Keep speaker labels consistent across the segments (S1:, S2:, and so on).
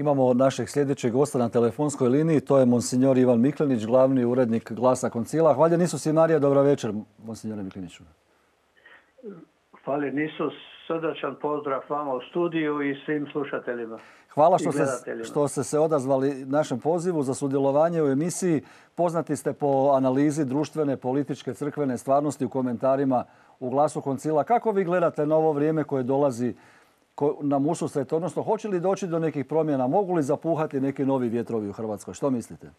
S1: Imamo našeg sljedećeg gosta na telefonskoj liniji, to je monsignor Ivan Miklenić, glavni urednik Glasa Koncila. Hvala Nisus i Marija, dobra večer, monsignore Mikleniću.
S2: Hvala Nisus, srdačan pozdrav vama u studiju i svim slušateljima.
S1: Hvala što ste, što ste se odazvali našem pozivu za sudjelovanje u emisiji. Poznati ste po analizi društvene, političke, crkvene stvarnosti u komentarima u glasu koncila. Kako vi gledate na ovo vrijeme koje dolazi nam ususret, odnosno hoće li doći do nekih promjena, mogu li zapuhati neki novi vjetrovi u Hrvatskoj? Što mislite?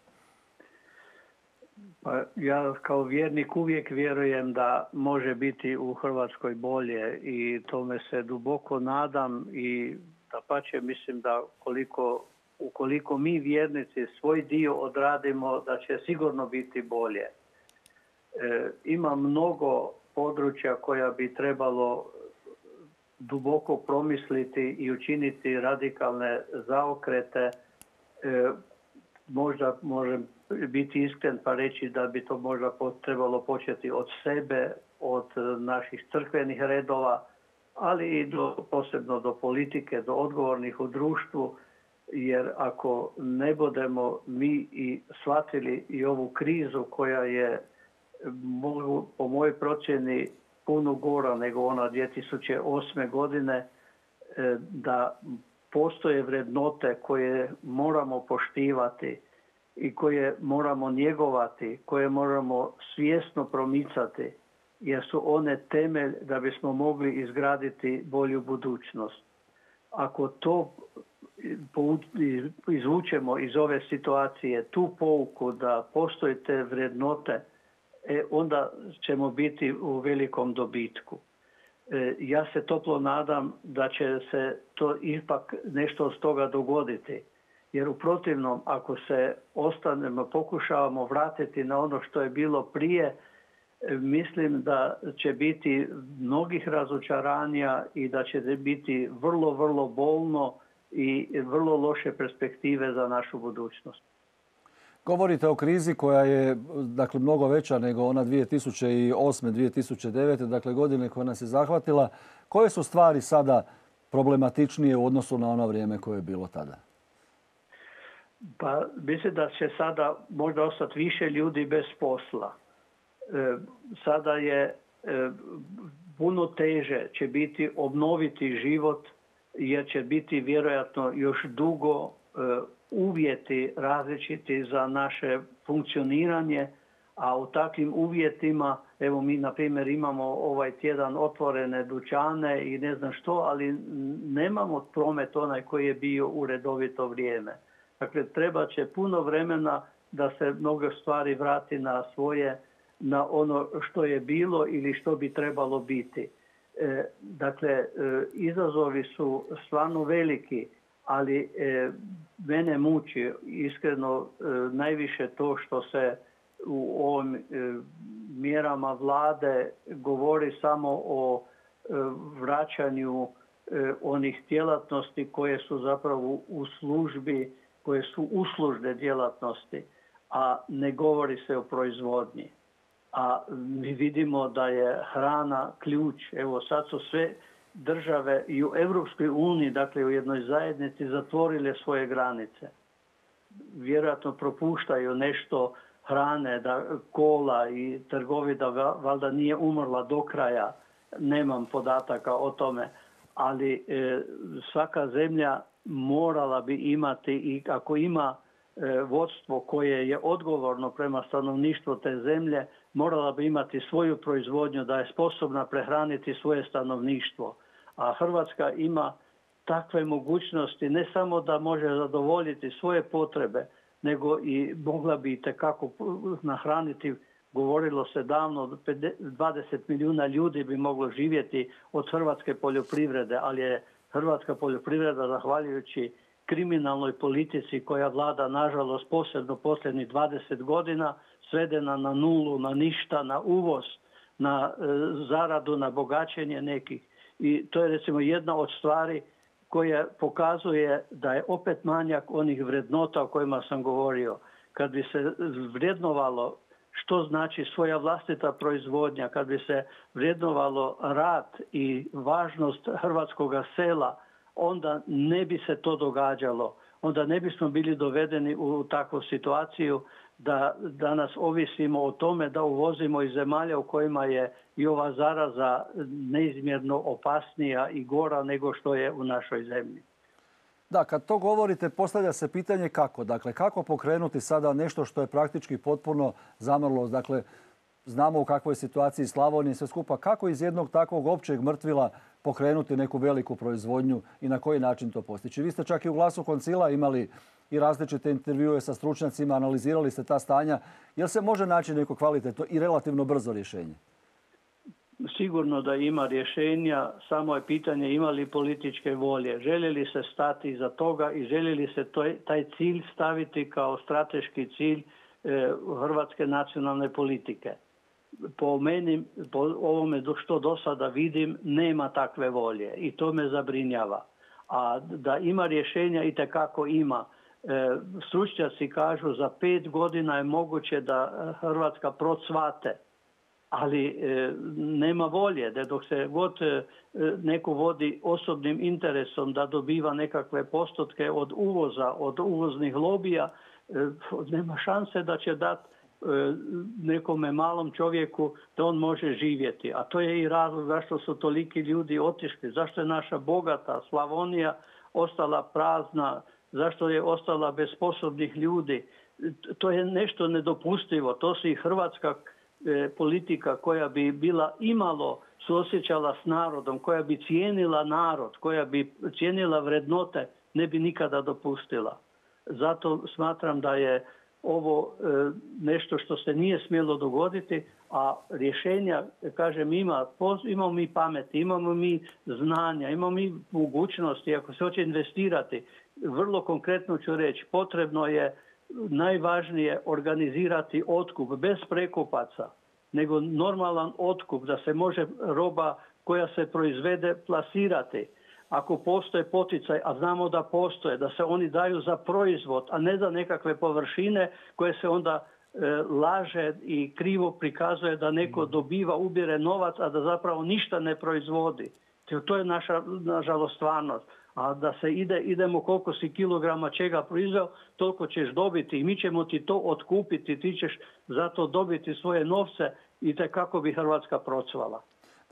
S2: Pa ja kao vjernik uvijek vjerujem da može biti u Hrvatskoj bolje i tome se duboko nadam i da pače mislim da koliko, ukoliko mi vjernici svoj dio odradimo da će sigurno biti bolje. E, ima mnogo područja koja bi trebalo duboko promisliti i učiniti radikalne zaokrete. E, možda možem biti iskren pa reći da bi to možda trebalo početi od sebe, od naših crkvenih redova, ali i do, posebno do politike, do odgovornih u društvu, jer ako ne budemo mi i shvatili i ovu krizu koja je po mojoj procjeni puno gora nego ona 2008. godine, e, da postoje vrednote koje moramo poštivati i koje moramo njegovati, koje moramo svjesno promicati, jer su one temelj da bismo mogli izgraditi bolju budućnost. Ako to izvučemo iz ove situacije, tu pouku da postoje te vrednote, e, onda ćemo biti u velikom dobitku. E, ja se toplo nadam da će se to ipak nešto od toga dogoditi. Jer u protivnom, ako se ostanemo, pokušavamo vratiti na ono što je bilo prije, e, mislim da će biti mnogih razočaranja i da će biti vrlo, vrlo bolno i vrlo loše perspektive za našu budućnost.
S1: Govorite o krizi koja je dakle, mnogo veća nego ona 2008. 2009. dakle godine koja nas je zahvatila. Koje su stvari sada problematičnije u odnosu na ono vrijeme koje je bilo tada?
S2: Pa mislim da će sada možda ostati više ljudi bez posla. E, sada je e, puno teže će biti obnoviti život jer će biti vjerojatno još dugo e, uvjeti različiti za naše funkcioniranje, a u takvim uvjetima, evo mi na primjer imamo ovaj tjedan otvorene dućane i ne znam što, ali nemamo promet onaj koji je bio u redovito vrijeme. Dakle, treba će puno vremena da se mnoge stvari vrati na svoje, na ono što je bilo ili što bi trebalo biti. E, dakle, e, izazovi su stvarno veliki ali e, mene muči iskreno e, najviše to što se u ovim e, mjerama vlade govori samo o vraćanju onih djelatnosti koje su zapravo u službi, koje su uslužne djelatnosti, a ne govori se o proizvodnji. A mi vidimo da je hrana ključ. Evo sad su sve države i u Europskoj uniji, dakle u jednoj zajednici, zatvorile svoje granice. Vjerojatno propuštaju nešto hrane, da kola i trgovina valjda nije umrla do kraja, nemam podataka o tome, ali e, svaka zemlja morala bi imati i ako ima e, vodstvo koje je odgovorno prema stanovništvu te zemlje, morala bi imati svoju proizvodnju da je sposobna prehraniti svoje stanovništvo a Hrvatska ima takve mogućnosti ne samo da može zadovoljiti svoje potrebe, nego i mogla bi tekako nahraniti, govorilo se davno, 20 milijuna ljudi bi moglo živjeti od hrvatske poljoprivrede, ali je hrvatska poljoprivreda zahvaljujući kriminalnoj politici koja vlada nažalost posebno posljednjih 20 godina svedena na nulu, na ništa, na uvoz, na e, zaradu, na bogaćenje nekih i to je recimo jedna od stvari koja pokazuje da je opet manjak onih vrednota o kojima sam govorio. Kad bi se vrednovalo što znači svoja vlastita proizvodnja, kad bi se vrednovalo rad i važnost hrvatskog sela, onda ne bi se to događalo. onda ne bismo bili dovedeni u takvu situaciju da danas ovisimo o tome da uvozimo iz zemalja u kojima je i ova zaraza neizmjerno opasnija i gora nego što je u našoj zemlji.
S1: Da, kad to govorite, postavlja se pitanje kako. Dakle, kako pokrenuti sada nešto što je praktički potpuno zamrlo. Dakle, znamo u kakvoj situaciji Slavonije sve skupa. Kako iz jednog takvog općeg mrtvila pokrenuti neku veliku proizvodnju i na koji način to postići? Vi ste čak i u glasu koncila imali i različite intervjue sa stručnjacima, analizirali ste ta stanja. Jel se može naći neko kvalitetno i relativno brzo rješenje?
S2: Sigurno da ima rješenja, samo je pitanje ima li političke volje. Želi li se stati iza toga i želi li se taj cilj staviti kao strateški cilj e, hrvatske nacionalne politike. Po meni, po ovome što do sada vidim, nema takve volje i to me zabrinjava. A da ima rješenja i tekako ima. E, stručnjaci kažu za pet godina je moguće da Hrvatska procvate ali e, nema volje da dok se god e, neko vodi osobnim interesom da dobiva nekakve postotke od uvoza, od uvoznih lobija, nema šanse da će dati nekome malom čovjeku da on može živjeti. A to je i razlog zašto su toliki ljudi otišli, zašto je naša bogata Slavonija ostala prazna, zašto je ostala bez sposobnih ljudi. To je nešto nedopustivo. To se i hrvatska e, politika koja bi bila imalo suosjećala s narodom, koja bi cijenila narod, koja bi cijenila vrednote, ne bi nikada dopustila. Zato smatram da je ovo e, nešto što se nije smjelo dogoditi, a rješenja, kažem, ima, imamo mi pameti, imamo mi znanja, imamo mi mogućnosti, ako se hoće investirati, vrlo konkretno ću reći, potrebno je najvažnije organizirati otkup bez prekupaca, nego normalan otkup da se može roba koja se proizvede plasirati. Ako postoje poticaj, a znamo da postoje, da se oni daju za proizvod, a ne za nekakve površine koje se onda e, laže i krivo prikazuje da neko dobiva, ubire novac, a da zapravo ništa ne proizvodi. To je naša, nažalost, stvarnost a da se ide, idemo koliko si kilograma čega proizveo, toliko ćeš dobiti i mi ćemo ti to otkupiti, ti ćeš zato dobiti svoje novce i te kako bi Hrvatska procvala.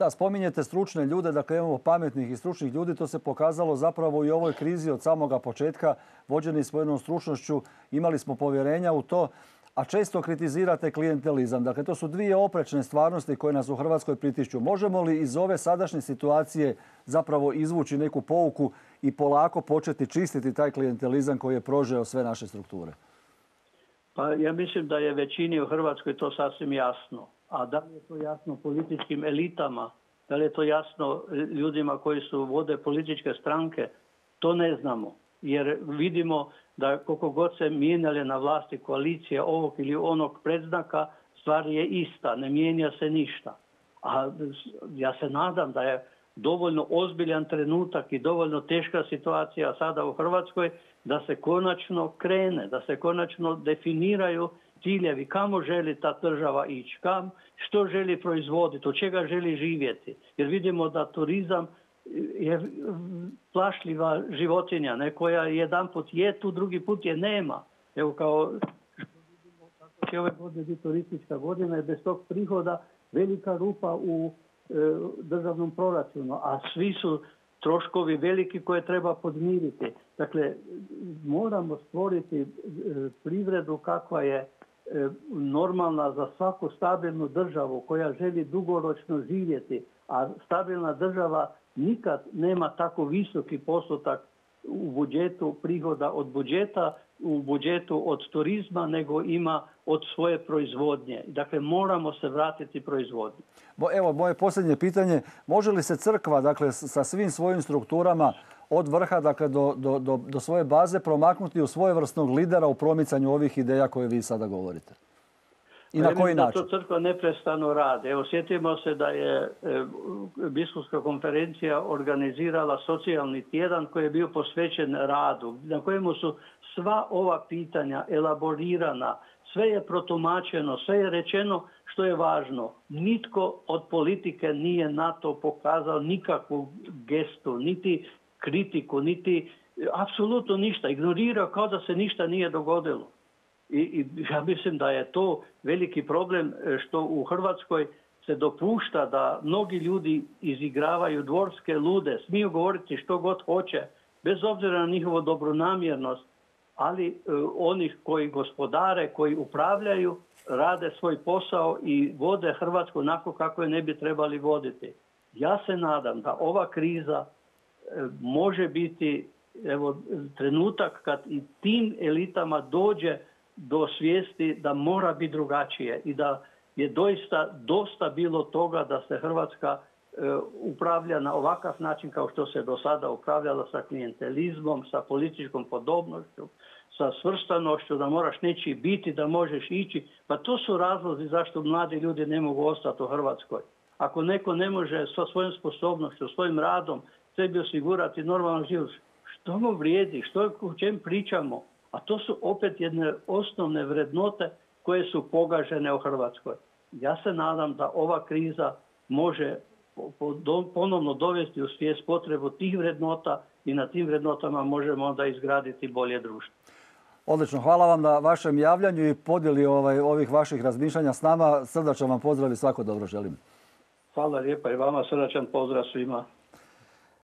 S1: Da, spominjete stručne ljude, dakle imamo pametnih i stručnih ljudi, to se pokazalo zapravo i u ovoj krizi od samoga početka. Vođeni smo jednom stručnošću, imali smo povjerenja u to a često kritizirate klijentelizam. Dakle, to su dvije oprečne stvarnosti koje nas u Hrvatskoj pritišću. Možemo li iz ove sadašnje situacije zapravo izvući neku pouku i polako početi čistiti taj klijentelizam koji je prožeo sve naše strukture?
S2: Pa ja mislim da je većini u Hrvatskoj to sasvim jasno. A da li je to jasno političkim elitama, da li je to jasno ljudima koji su vode političke stranke, to ne znamo. Jer vidimo da koliko god se mijenjale na vlasti koalicije ovog ili onog predznaka, stvar je ista, ne mijenja se ništa. A ja se nadam da je dovoljno ozbiljan trenutak i dovoljno teška situacija sada u Hrvatskoj da se konačno krene, da se konačno definiraju ciljevi kamo želi ta država ići, kam, što želi proizvoditi, od čega želi živjeti. Jer vidimo da turizam je plašljiva životinja, ne, koja jedan put je tu, drugi put je nema. Evo kao što će ove godine biti turistička godina i bez tog prihoda velika rupa u e, državnom proračunu, a svi su troškovi veliki koje treba podmiriti. Dakle, moramo stvoriti e, privredu kakva je normalna za svaku stabilnu državu koja želi dugoročno živjeti, a stabilna država nikad nema tako visoki postotak u budžetu prihoda od budžeta, u budžetu od turizma, nego ima od svoje proizvodnje. Dakle, moramo se vratiti proizvodnji.
S1: Evo, moje posljednje pitanje. Može li se crkva dakle, sa svim svojim strukturama od vrha dakle, do, do, do, do svoje baze promaknuti u svojevrsnog lidera u promicanju ovih ideja koje vi sada govorite? I na koji način?
S2: Da to crkva neprestano radi. Evo, sjetimo se da je e, biskupska konferencija organizirala socijalni tjedan koji je bio posvećen radu, na kojemu su sva ova pitanja elaborirana, sve je protumačeno, sve je rečeno što je važno. Nitko od politike nije na to pokazao nikakvu gestu, niti kritiku, niti apsolutno ništa. Ignorirao kao da se ništa nije dogodilo. I, I ja mislim da je to veliki problem e, što u Hrvatskoj se dopušta da mnogi ljudi izigravaju dvorske lude, smiju govoriti što god hoće, bez obzira na njihovu dobronamjernost, ali e, onih koji gospodare, koji upravljaju, rade svoj posao i vode Hrvatsku onako kako je ne bi trebali voditi. Ja se nadam da ova kriza može biti evo, trenutak kad i tim elitama dođe do svijesti da mora biti drugačije i da je doista dosta bilo toga da se Hrvatska e, upravlja na ovakav način kao što se do sada upravljala sa klijentelizmom, sa političkom podobnošću, sa svrstanošću, da moraš neći biti, da možeš ići. Pa to su razlozi zašto mladi ljudi ne mogu ostati u Hrvatskoj. Ako neko ne može sa svojom sposobnošću, svojim radom sebi osigurati normalan život, što mu vrijedi, što, o čem pričamo? A to su opet jedne osnovne vrednote koje su pogažene u Hrvatskoj. Ja se nadam da ova kriza može ponovno dovesti u svijest potrebu tih vrednota i na tim vrednotama možemo onda izgraditi bolje društvo.
S1: Odlično, hvala vam na vašem javljanju i podjeli ovaj, ovih vaših razmišljanja s nama. Srdačan vam pozdrav i svako dobro želim.
S2: Hvala lijepa i vama srdačan pozdrav svima.